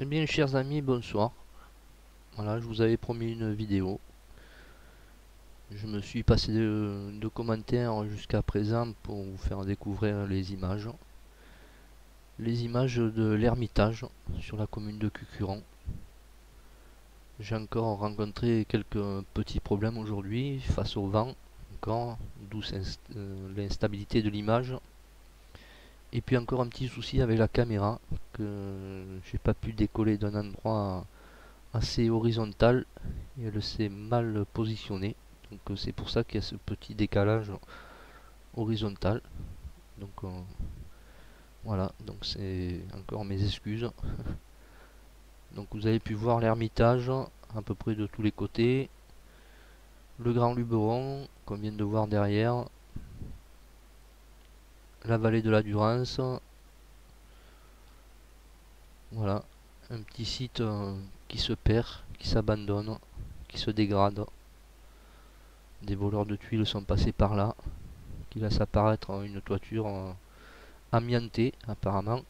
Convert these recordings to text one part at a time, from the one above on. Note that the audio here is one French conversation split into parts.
Eh bien, chers amis, bonsoir. Voilà, je vous avais promis une vidéo. Je me suis passé de, commentaires jusqu'à présent pour vous faire découvrir les images. Les images de l'ermitage sur la commune de Cucuran. J'ai encore rencontré quelques petits problèmes aujourd'hui face au vent, encore, d'où euh, l'instabilité de l'image. Et puis encore un petit souci avec la caméra que j'ai pas pu décoller d'un endroit assez horizontal et elle s'est mal positionnée. Donc euh, c'est pour ça qu'il y a ce petit décalage horizontal. Donc euh, voilà, donc c'est encore mes excuses. donc vous avez pu voir l'ermitage à peu près de tous les côtés. Le Grand Luberon, qu'on vient de voir derrière, la vallée de la Durance. Voilà, un petit site euh, qui se perd, qui s'abandonne, qui se dégrade. Des voleurs de tuiles sont passés par là, qui laissent apparaître une toiture euh, amiantée apparemment.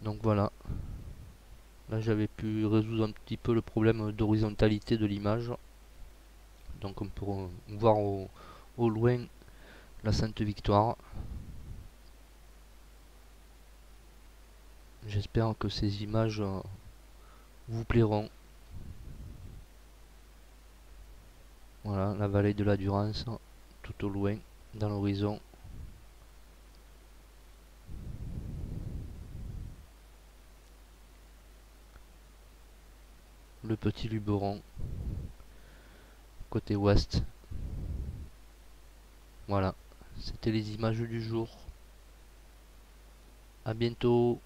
Donc voilà. Là j'avais pu résoudre un petit peu le problème d'horizontalité de l'image. Donc on peut voir au loin la Sainte Victoire. J'espère que ces images euh, vous plairont. Voilà, la vallée de la Durance, tout au loin, dans l'horizon. Le petit Luberon, côté ouest. Voilà. C'était les images du jour. À bientôt.